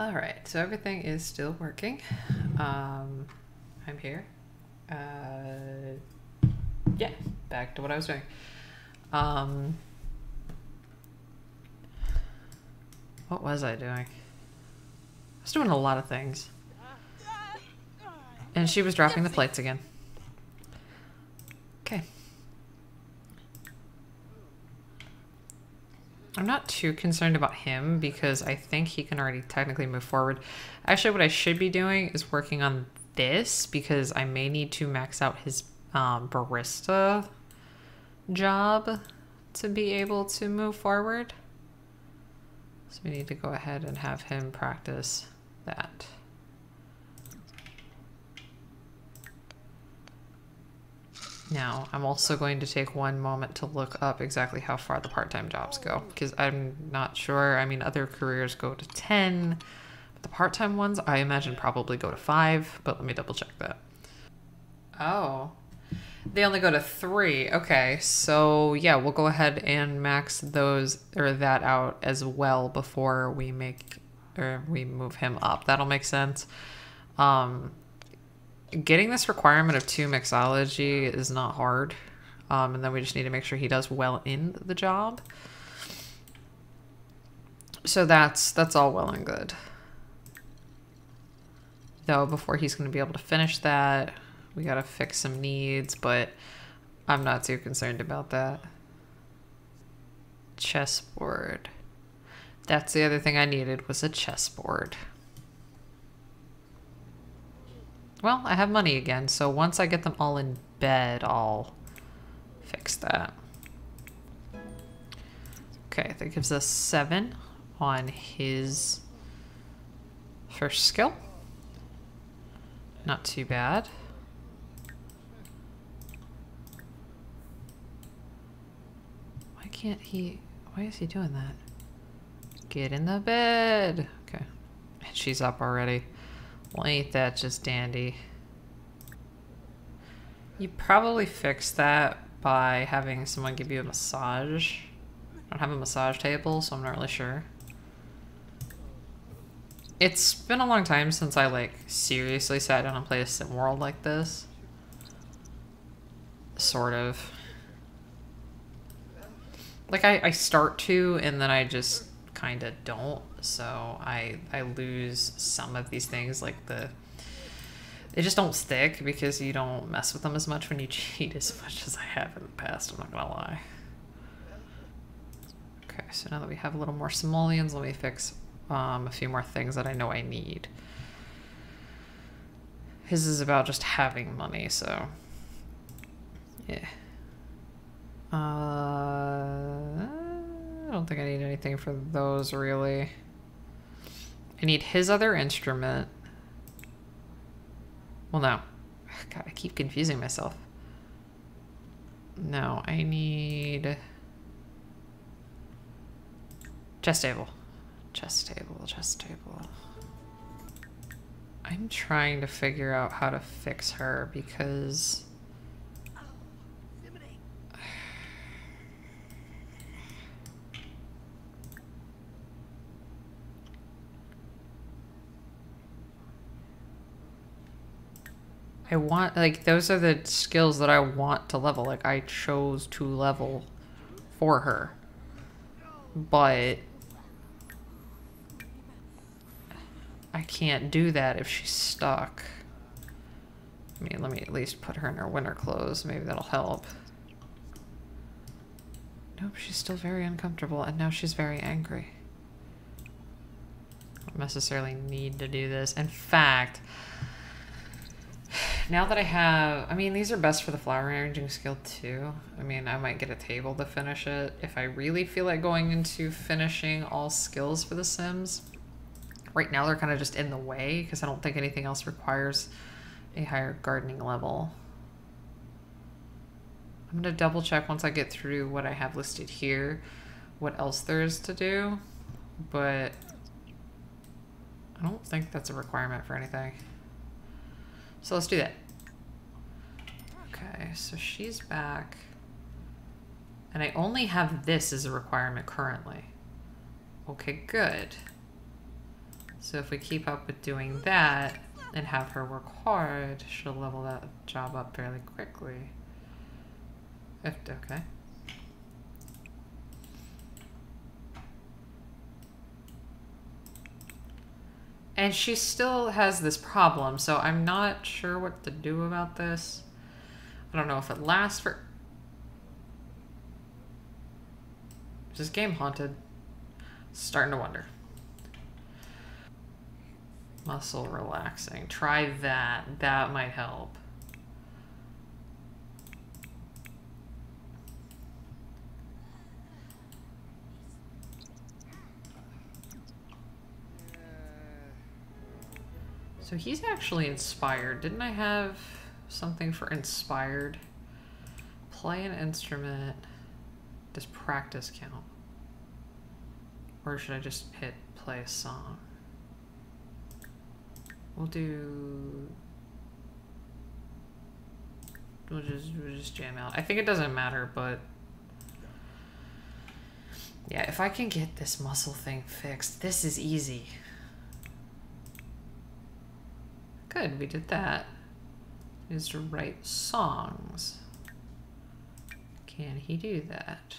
All right, so everything is still working. Um, I'm here. Uh, yeah, back to what I was doing. Um, what was I doing? I was doing a lot of things. And she was dropping the plates again. Okay. I'm not too concerned about him because I think he can already technically move forward. Actually, what I should be doing is working on this because I may need to max out his um, barista job to be able to move forward. So we need to go ahead and have him practice that. Now, I'm also going to take one moment to look up exactly how far the part-time jobs go because I'm not sure. I mean, other careers go to 10, but the part-time ones I imagine probably go to 5, but let me double check that. Oh, they only go to 3. Okay, so yeah, we'll go ahead and max those or that out as well before we make or we move him up. That'll make sense. Um, getting this requirement of two mixology is not hard. Um, and then we just need to make sure he does well in the job. So that's that's all well and good. Though before he's going to be able to finish that, we got to fix some needs, but I'm not too concerned about that. Chessboard. That's the other thing I needed was a chessboard. Well, I have money again, so once I get them all in bed, I'll fix that. Okay, that gives us seven on his first skill. Not too bad. Why can't he... Why is he doing that? Get in the bed! Okay. And she's up already. Well, ain't that just dandy? You probably fix that by having someone give you a massage. I don't have a massage table, so I'm not really sure. It's been a long time since I, like, seriously sat down and played a sim world like this. Sort of. Like, I, I start to, and then I just kind of don't. So I I lose some of these things like the they just don't stick because you don't mess with them as much when you cheat as much as I have in the past, I'm not gonna lie. Okay, so now that we have a little more simoleons, let me fix um, a few more things that I know I need. His is about just having money, so yeah. Uh, I don't think I need anything for those really. I need his other instrument. Well, no. God, I keep confusing myself. No, I need... Chess table. Chess table, chess table. I'm trying to figure out how to fix her because... I want, like, those are the skills that I want to level. Like, I chose to level for her. But... I can't do that if she's stuck. I mean, let me at least put her in her winter clothes. Maybe that'll help. Nope, she's still very uncomfortable, and now she's very angry. Don't necessarily need to do this. In fact, now that I have, I mean, these are best for the flower arranging skill too. I mean, I might get a table to finish it if I really feel like going into finishing all skills for the Sims. Right now they're kind of just in the way because I don't think anything else requires a higher gardening level. I'm going to double check once I get through what I have listed here, what else there is to do, but I don't think that's a requirement for anything. So let's do that. Okay, so she's back. And I only have this as a requirement currently. Okay, good. So if we keep up with doing that and have her work hard, she'll level that job up fairly quickly. If, okay. And she still has this problem, so I'm not sure what to do about this. I don't know if it lasts for... Is this game haunted? Starting to wonder. Muscle relaxing. Try that. That might help. So he's actually inspired. Didn't I have something for inspired? Play an instrument. Does practice count? Or should I just hit play a song? We'll do... We'll just, we'll just jam out. I think it doesn't matter, but... Yeah, if I can get this muscle thing fixed, this is easy. Good, we did that. Is to write songs. Can he do that?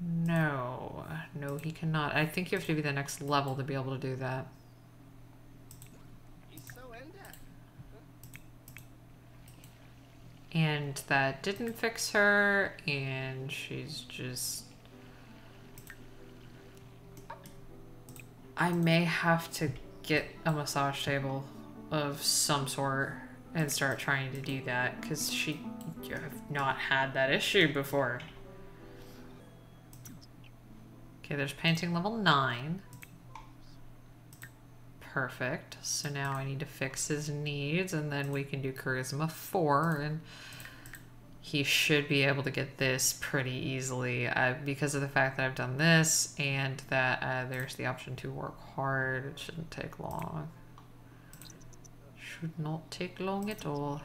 No. No, he cannot. I think you have to be the next level to be able to do that. And that didn't fix her, and she's just... I may have to get a massage table of some sort and start trying to do that because she have not had that issue before. Okay, there's painting level 9. Perfect. So now I need to fix his needs and then we can do charisma 4 and he should be able to get this pretty easily uh, because of the fact that I've done this and that uh, there's the option to work hard. It shouldn't take long. Should not take long at all.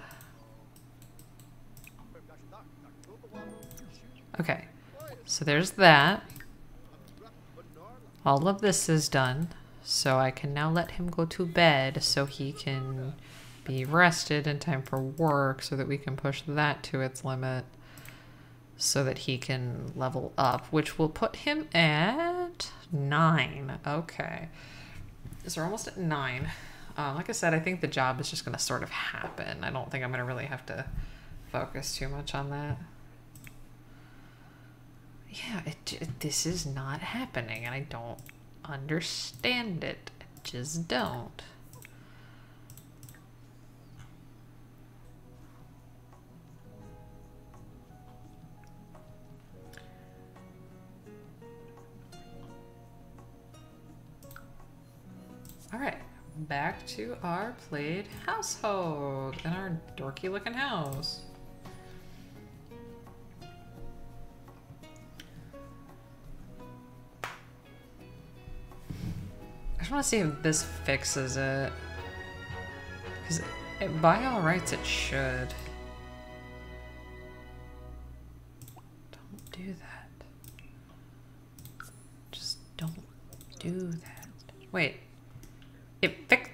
Okay, so there's that. All of this is done, so I can now let him go to bed so he can be rested in time for work so that we can push that to its limit so that he can level up, which will put him at nine. Okay. So we're almost at nine. Uh, like I said, I think the job is just going to sort of happen. I don't think I'm going to really have to focus too much on that. Yeah, it, it, this is not happening, and I don't understand it. I just don't. Back to our played household and our dorky looking house. I just want to see if this fixes it. Because by all rights it should. Don't do that. Just don't do that. Wait. It fixed.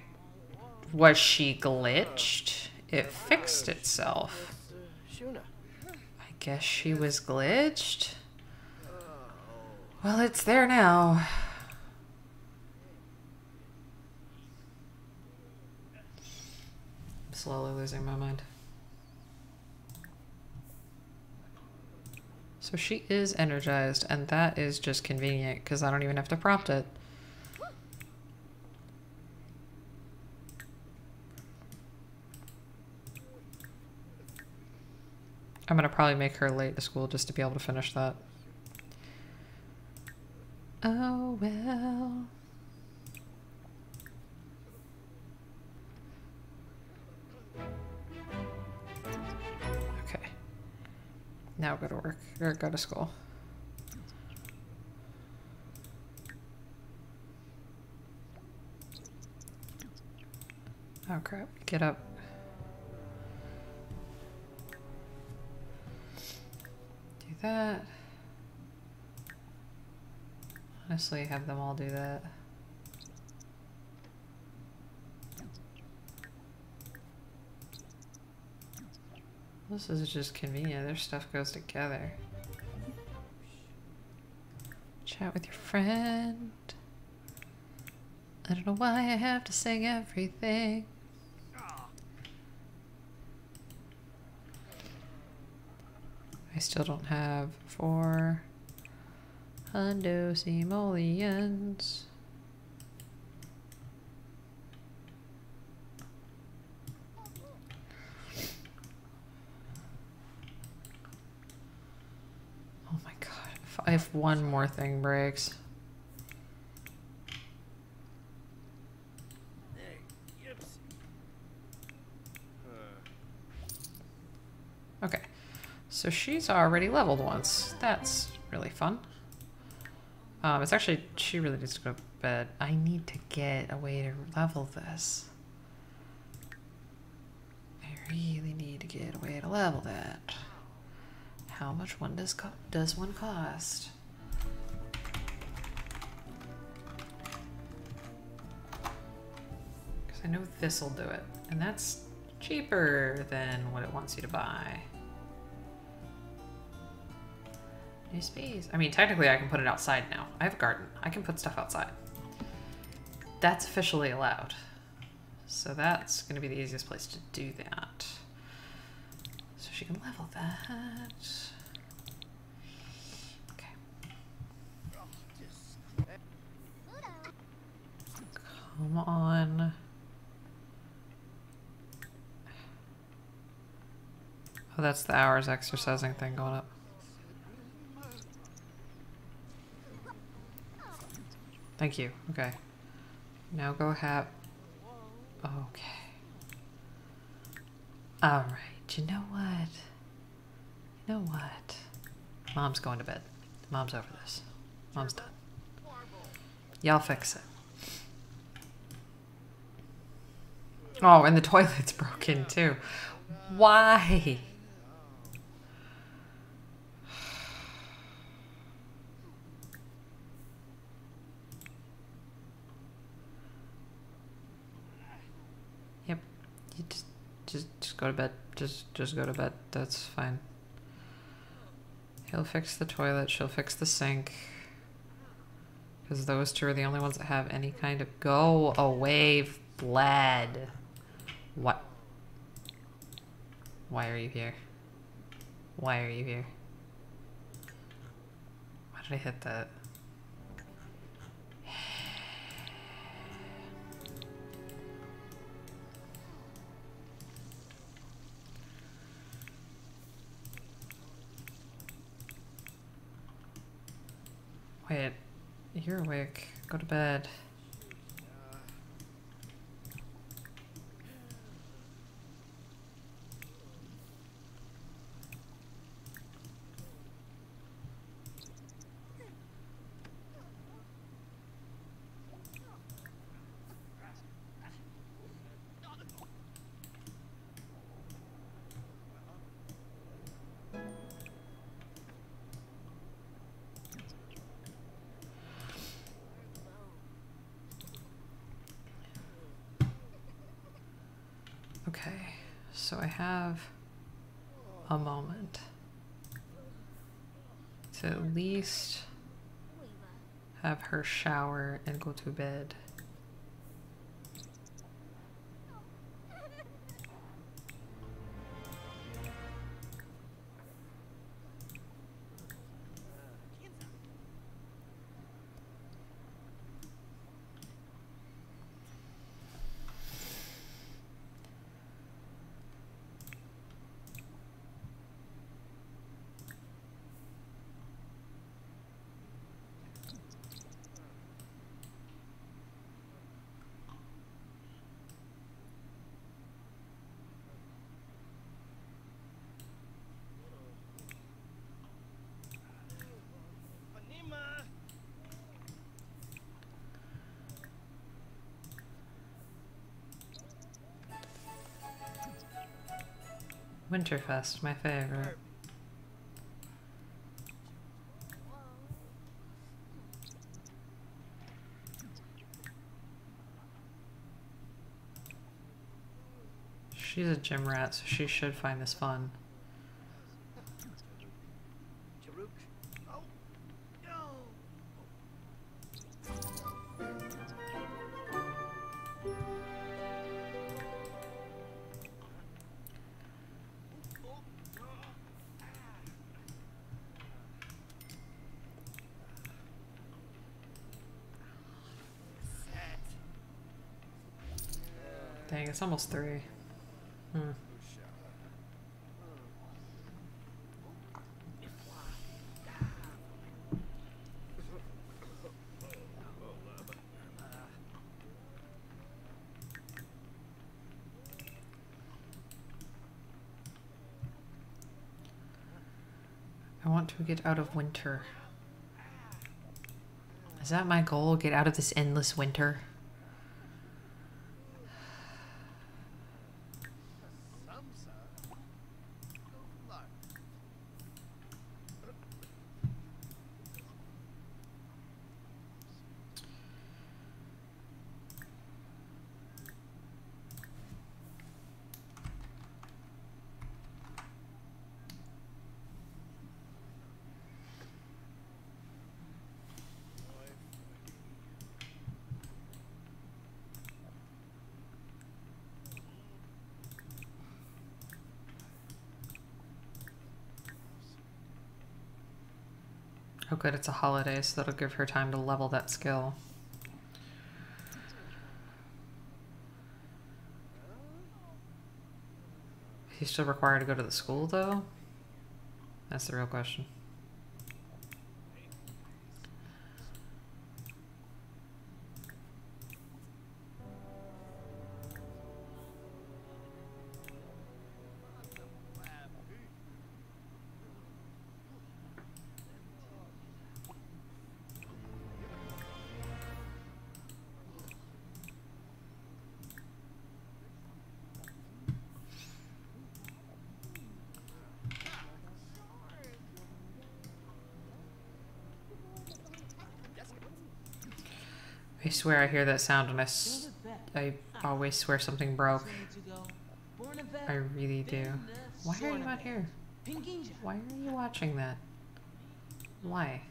Was she glitched? It fixed itself. I guess she was glitched. Well, it's there now. I'm slowly losing my mind. So she is energized, and that is just convenient because I don't even have to prompt it. I'm gonna probably make her late to school just to be able to finish that. Oh well. Okay. Now go to work or go to school. Oh crap, get up. That. Honestly, have them all do that. This is just convenient. Their stuff goes together. Chat with your friend. I don't know why I have to sing everything. I still don't have four hundo simoleons. Oh my god, if, if one more thing breaks. Okay, so she's already leveled once. That's really fun. Um, it's actually, she really needs to go to bed. I need to get a way to level this. I really need to get a way to level that. How much one does does one cost? Because I know this will do it, and that's cheaper than what it wants you to buy. New space. I mean, technically, I can put it outside now. I have a garden. I can put stuff outside. That's officially allowed. So that's going to be the easiest place to do that. So she can level that. Okay. Come on. Oh, that's the hours exercising thing going up. Thank you. Okay. Now go have... Okay. Alright. You know what? You know what? Mom's going to bed. Mom's over this. Mom's done. Y'all fix it. Oh, and the toilet's broken too. Why? You just just just go to bed. Just just go to bed. That's fine. He'll fix the toilet, she'll fix the sink. Because those two are the only ones that have any kind of go away, Vlad. What? Why are you here? Why are you here? Why did I hit that? You're awake. Go to bed. Okay, so I have a moment to at least have her shower and go to bed. Winterfest, my favorite. She's a gym rat, so she should find this fun. It's almost three. Hmm. I want to get out of winter. Is that my goal? Get out of this endless winter? Oh, good, it's a holiday, so that'll give her time to level that skill. He's still required to go to the school, though? That's the real question. I swear I hear that sound and I, I always swear something broke. I really do. Why are you out here? Why are you watching that? Why?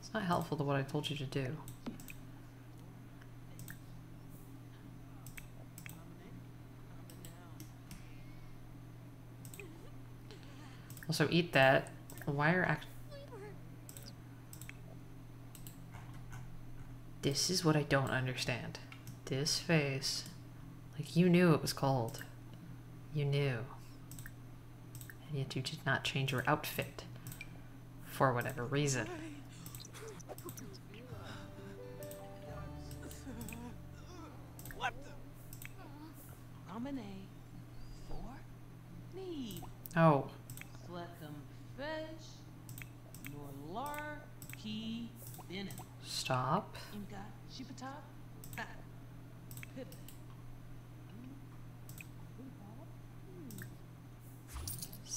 It's not helpful to what I told you to do. Also, eat that. Why are act- This is what I don't understand. This face. Like, you knew it was cold. You knew. And yet you did not change your outfit. For whatever reason. What the? Nominate for need. Oh. Fleckham Fish. Nor Lar Key Bennett. Stop.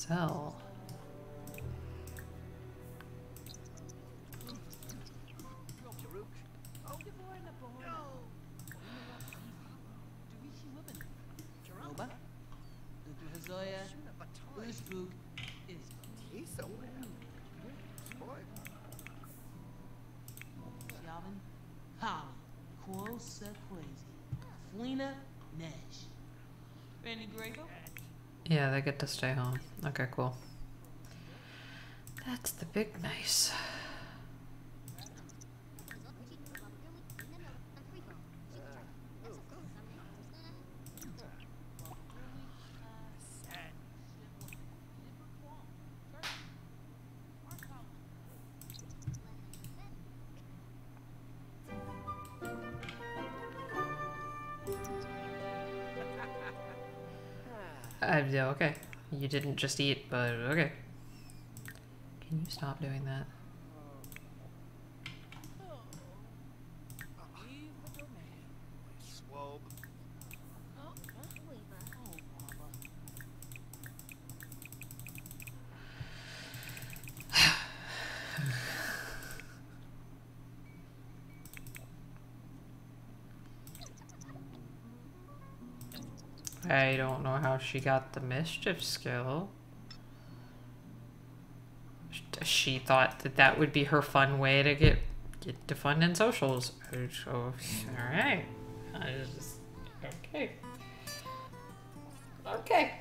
Holly. Quosa Quasi. Flena Nesh. Randy Gravo. Yeah, they get to stay home. Okay, cool. That's the big nice. You didn't just eat, but okay. Can you stop doing that? Swobe. I don't know how she got the mischief skill. She thought that that would be her fun way to get get to fun in socials. So, oh, all right. Just okay. Okay.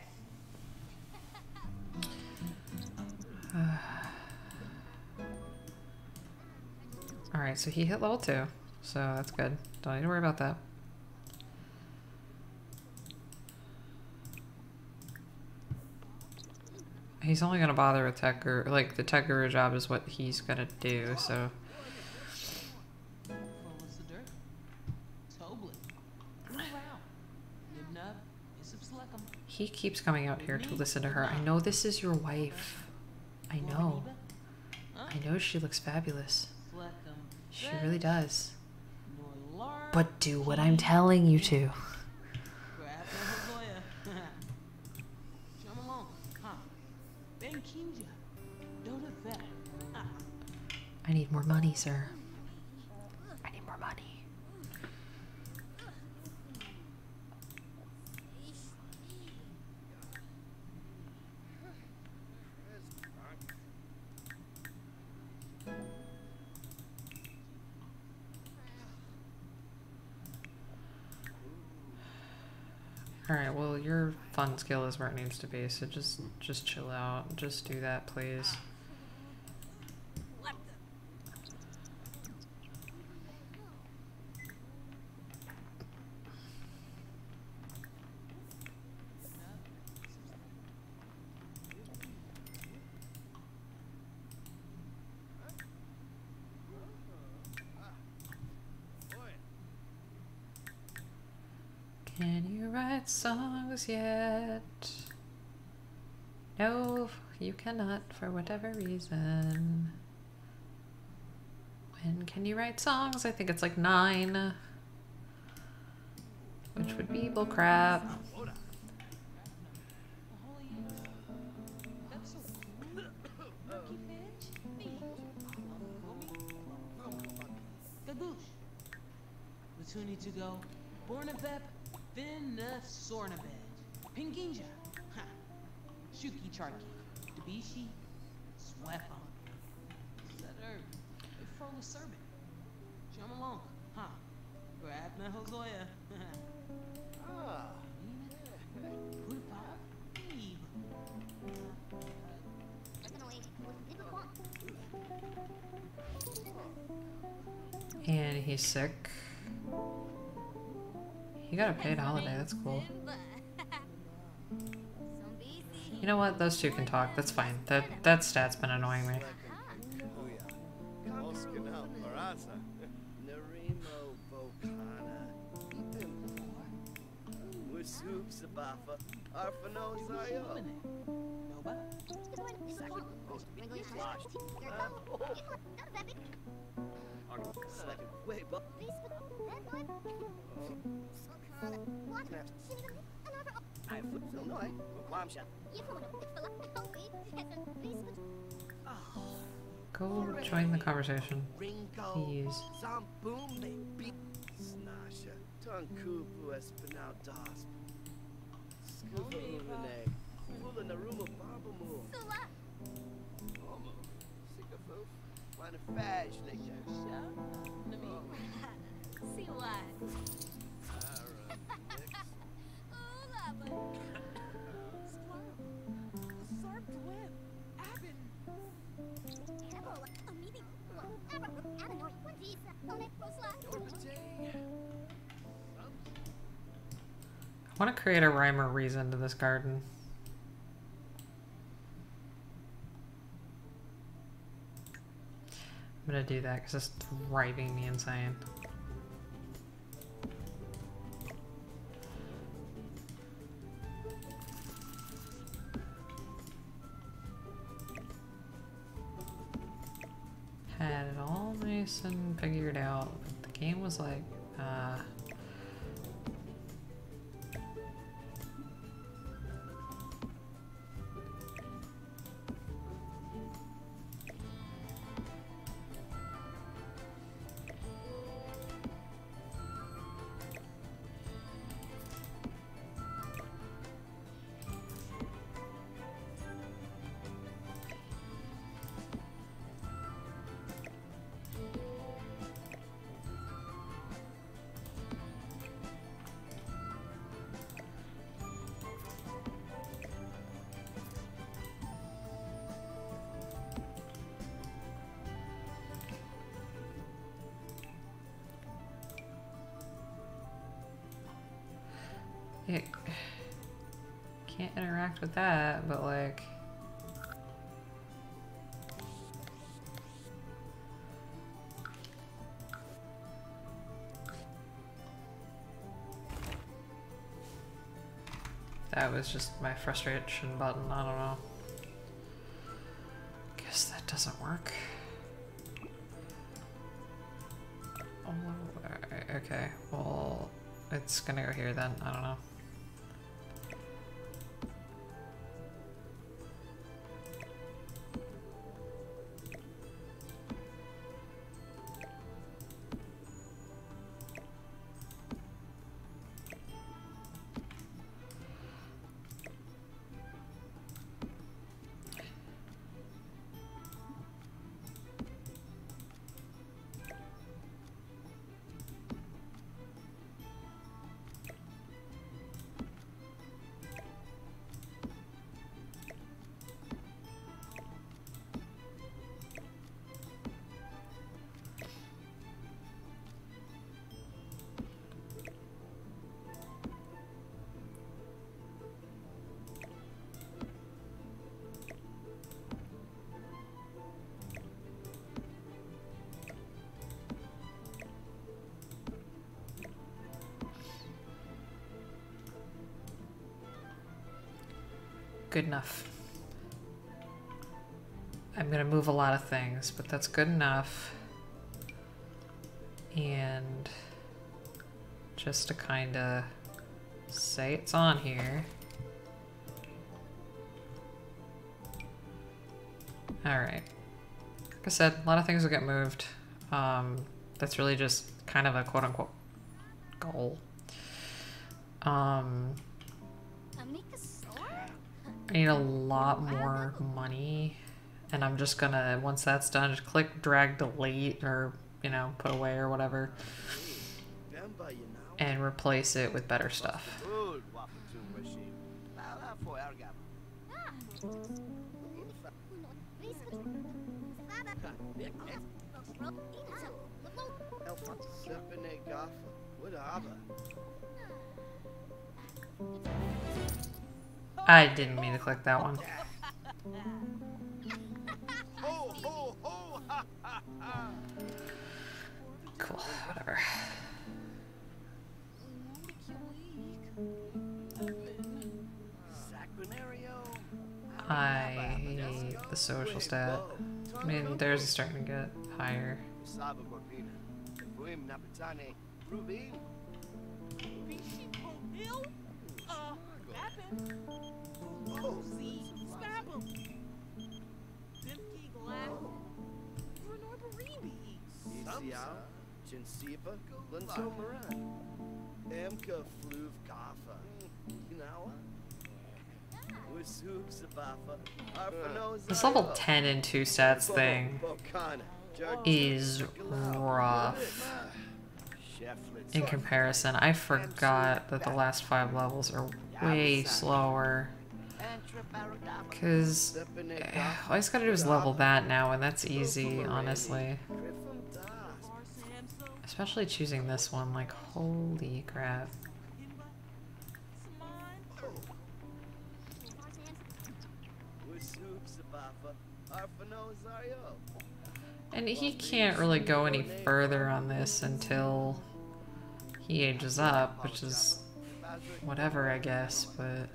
All right, so he hit level two, so that's good. Don't need to worry about that. He's only gonna bother with tech guru. Like the tech guru job is what he's gonna do. So Well, what's the dirt? Toblet. Move around. Nib nub. Isip sleckum. he keeps coming out here to listen to her. I know this is your wife. I know. I know she looks fabulous. She really does. But do what I'm telling you to. More money, sir. I need more money. All right, well, your fun skill is where it needs to be, so just just chill out. Just do that, please. Can you write songs yet? No, you cannot for whatever reason. When can you write songs? I think it's like nine. Which would be bullcrap. Gagoosh. Latuni to go. Bornavep. Finna Sornabed. Pinginja. Ha. Shuki Charki. Debishi. Swefon. Setter. Frola Servant. Jump along. Ha. Grab na Hozoya. Ah, Put pop. Eve. And he's sick. He got a paid holiday, that's cool. You know what? Those two can talk. That's fine. That that stat's been annoying me. Oh, Go join the conversation. Please. I want to create a rhyme or reason to this garden. I'm gonna do that because it's driving me insane. Nice and figured out. The game was like, uh, it can't interact with that, but like. That was just my frustration button, I don't know. Guess that doesn't work. Oh, okay, well, it's gonna go here then, I don't know. Good enough. I'm gonna move a lot of things, but that's good enough. And just to kind of say it's on here. Alright. Like I said, a lot of things will get moved. Um, that's really just kind of a quote-unquote goal. Um, I need a lot more money. And I'm just gonna, once that's done, just click, drag, delete, or, you know, put away or whatever. And replace it with better stuff. I didn't mean to click that one. Cool, whatever. I hate the social stat. I mean, theirs is starting to get higher. Emka Fluv Kafa. This level 10 and 2 stats thing is rough in comparison. I forgot that the last five levels are way slower. Because all eh, I just gotta do is level that now, and that's easy, honestly. Especially choosing this one, like, holy crap. And he can't really go any further on this until he ages up, which is whatever, I guess, but...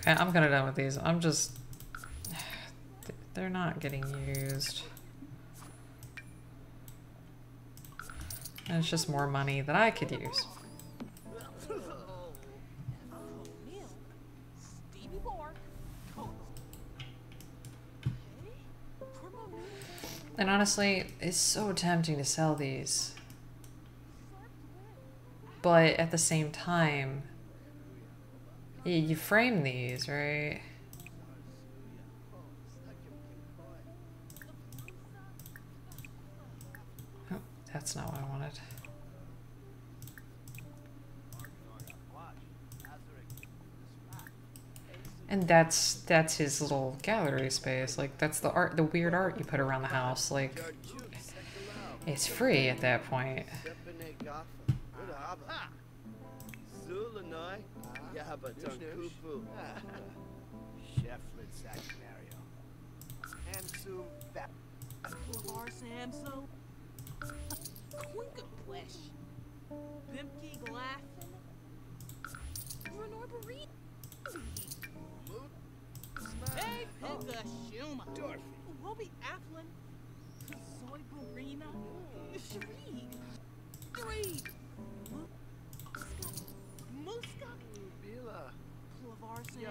Okay, I'm kind of done with these. I'm just... They're not getting used. And it's just more money that I could use. And honestly, it's so tempting to sell these. But at the same time, y- you frame these, right? Oh, that's not what I wanted. And that's that's his little gallery space. Like that's the art, the weird art you put around the house. Like it's free at that point. Zulanai, Yabba Tunkupu. Shefflin ah. Sagunario. Samsu Bap. Lavar Samso. Quinka Flesh. Bimke Glaffen. Renor Burrito. Hey, Pika Shuma. Dorothy. Robbie Afflin. Zoe Barina. Hmm. Shree. Three.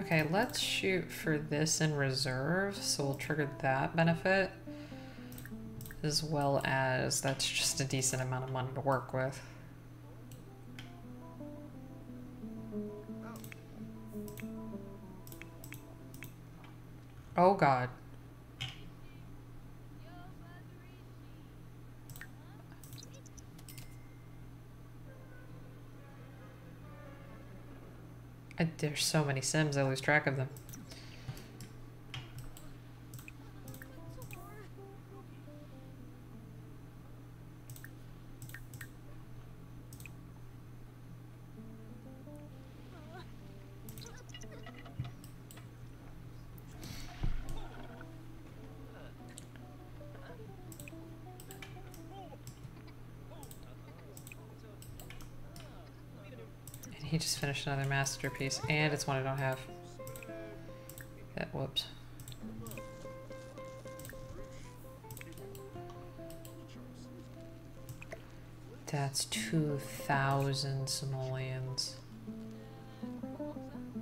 Okay, let's shoot for this in reserve, so we'll trigger that benefit. As well as that's just a decent amount of money to work with. Oh, oh god. I, there's so many Sims, I lose track of them. Finished another masterpiece, and it's one I don't have. Yeah, whoops. That's 2,000 simoleons.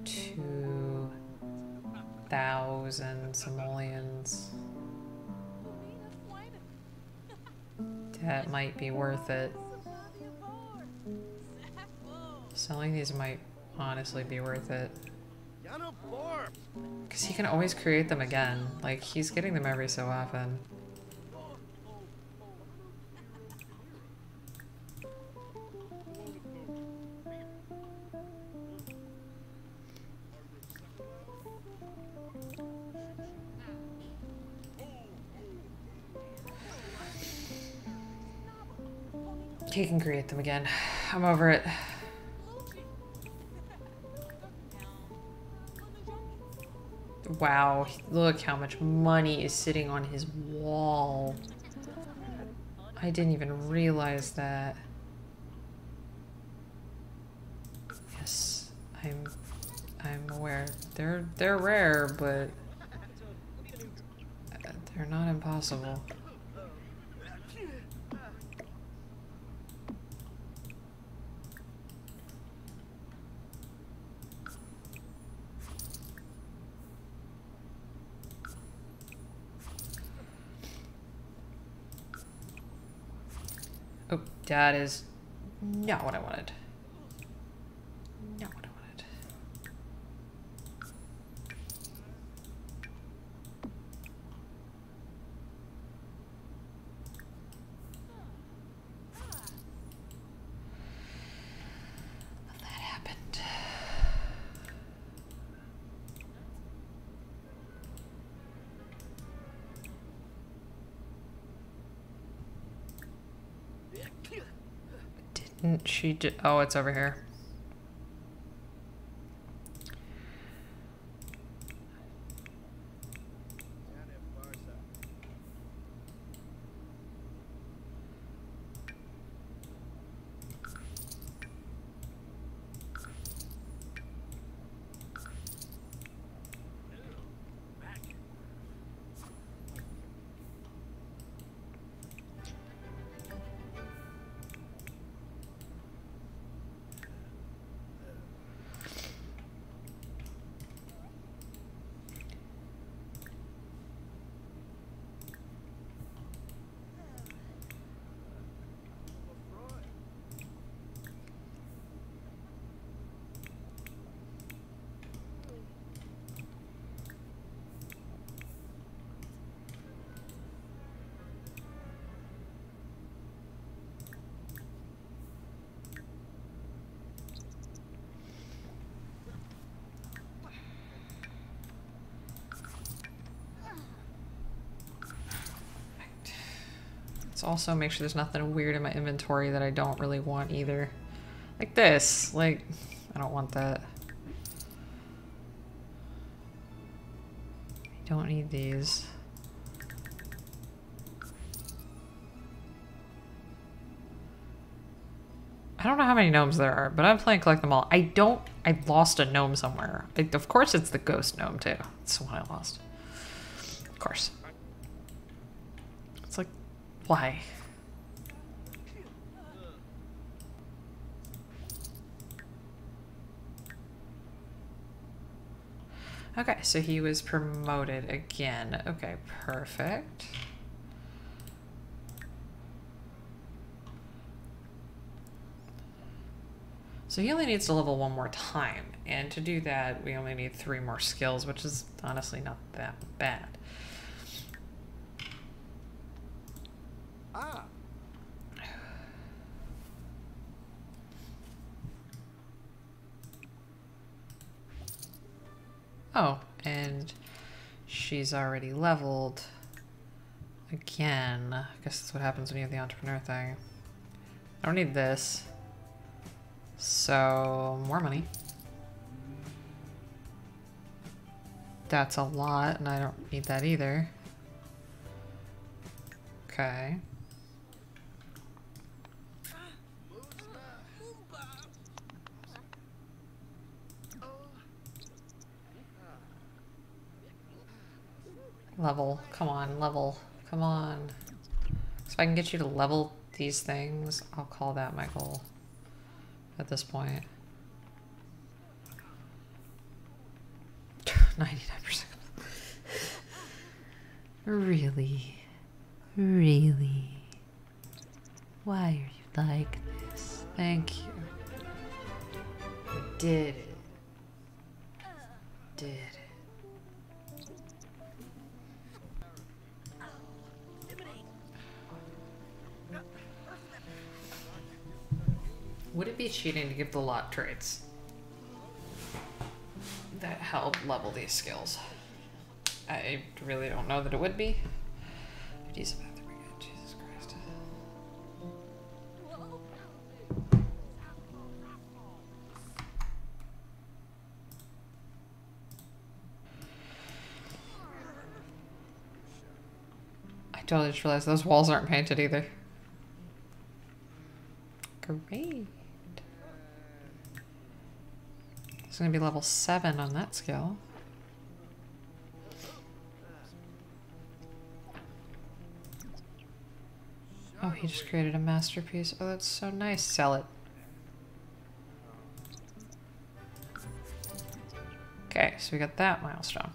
2,000 simoleons. That might be worth it. Selling these might honestly be worth it. Because he can always create them again. Like, he's getting them every so often. He can create them again. I'm over it. Wow, look how much money is sitting on his wall. I didn't even realize that. Yes, I'm I'm aware. They're they're rare, but uh, they're not impossible. Oh, that is not what I wanted. Not what I wanted. But that happened. Didn't she ju- Oh, it's over here. Let's also make sure there's nothing weird in my inventory that I don't really want either. Like this. Like, I don't want that. I don't need these. I don't know how many gnomes there are, but I'm playing collect them all. I don't. I lost a gnome somewhere. I, of course, it's the ghost gnome too. It's the one I lost. Of course. Why? Okay, so he was promoted again. Okay, perfect. So he only needs to level one more time. And to do that, we only need three more skills, which is honestly not that bad. Ah, Oh, and she's already leveled. Again, I guess that's what happens when you have the entrepreneur thing. I don't need this. So, more money. That's a lot, and I don't need that either. Okay. Level. Come on, level. Come on. So if I can get you to level these things, I'll call that my goal at this point. 99%. really? Really? Why are you like this? Thank you. You did it. Did it. Would it be cheating to give the lot traits that help level these skills? I really don't know that it would be. I totally just realized those walls aren't painted either. Great. It's gonna be level seven on that skill. Oh, he just created a masterpiece. Oh, that's so nice. Sell it. Okay, so we got that milestone.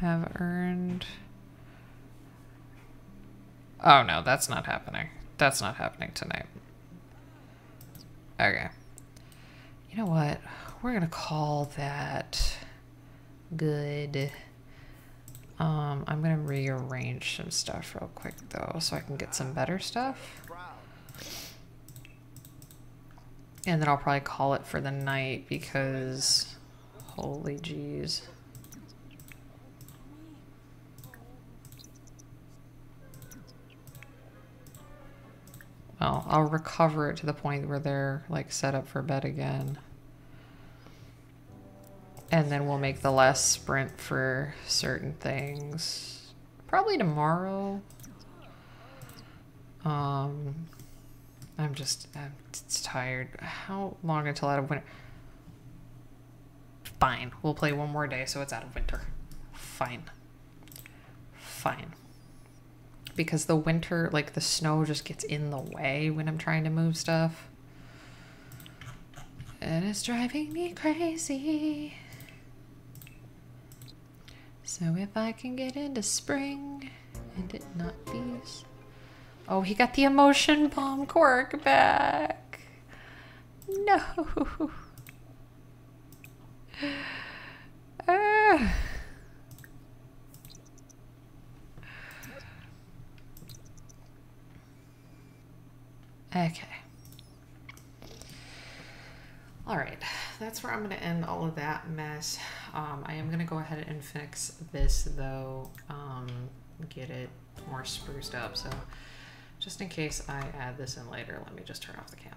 Have earned. Oh no, that's not happening. That's not happening tonight. Okay. You know what? We're gonna call that good. Um, I'm gonna rearrange some stuff real quick though, so I can get some better stuff. And then I'll probably call it for the night because holy jeez. Well, I'll recover it to the point where they're like set up for bed again. And then we'll make the last sprint for certain things. Probably tomorrow. Um, I'm just, I'm tired. How long until out of winter? Fine. We'll play one more day so it's out of winter. Fine. Fine. Because the winter, like the snow just gets in the way when I'm trying to move stuff. And it's driving me crazy. So if I can get into spring and it not be. Oh, he got the emotion bomb quirk back. No. Ah. Okay. All right, that's where I'm going to end all of that mess. Um, I am gonna go ahead and fix this though, um, get it more spruced up. So just in case I add this in later, let me just turn off the cam.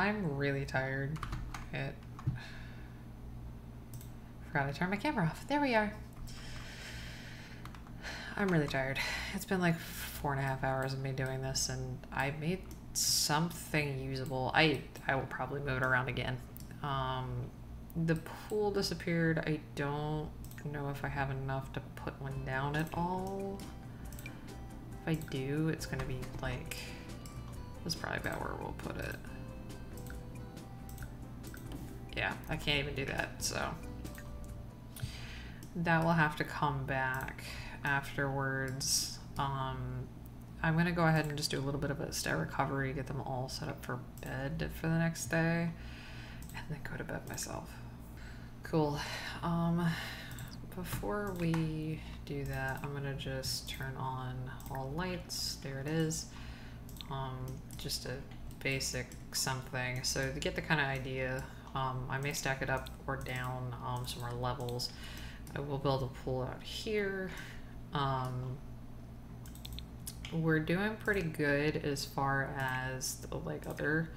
I'm really tired. It. Forgot to turn my camera off. There we are. I'm really tired. It's been like four and a half hours of me doing this, and I made something usable. I I will probably move it around again. Um, the pool disappeared. I don't know if I have enough to put one down at all. If I do, it's gonna be like that's probably about where we'll put it. Yeah, I can't even do that, so that will have to come back afterwards. Um, I'm gonna go ahead and just do a little bit of a stair recovery, get them all set up for bed for the next day, and then go to bed myself. Cool. Um, before we do that, I'm gonna just turn on all lights. There it is. Um, just a basic something. So to get the kind of idea, um, I may stack it up or down um, some more levels. I will build a pool out here. Um, we're doing pretty good as far as the, like other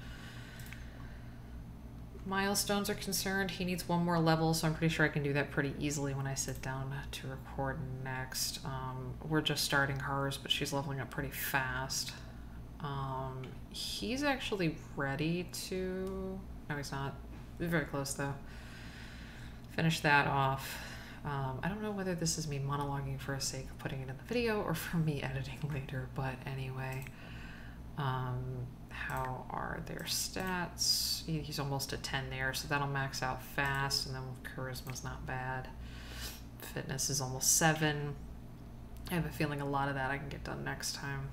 milestones are concerned. He needs one more level, so I'm pretty sure I can do that pretty easily when I sit down to record next. Um, we're just starting hers, but she's leveling up pretty fast. Um, he's actually ready to. No, he's not. We're very close though. Finish that off. Um, I don't know whether this is me monologuing for the sake of putting it in the video or for me editing later, but anyway. Um, how are their stats? He's almost a 10 there, so that'll max out fast, and then charisma's not bad. Fitness is almost 7. I have a feeling a lot of that I can get done next time.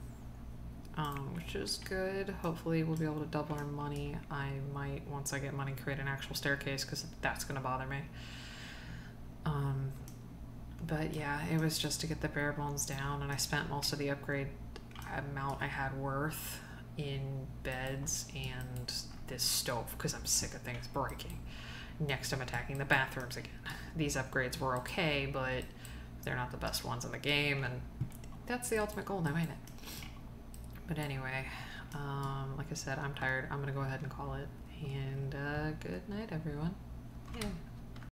Um, which is good. Hopefully we'll be able to double our money. I might, once I get money, create an actual staircase, because that's going to bother me. Um, but yeah, it was just to get the bare bones down, and I spent most of the upgrade amount I had worth in beds and this stove because I'm sick of things breaking. Next, I'm attacking the bathrooms again. These upgrades were okay, but they're not the best ones in the game, and that's the ultimate goal now, ain't it? But anyway, um, like I said, I'm tired. I'm gonna go ahead and call it. And uh, good night, everyone. Yeah.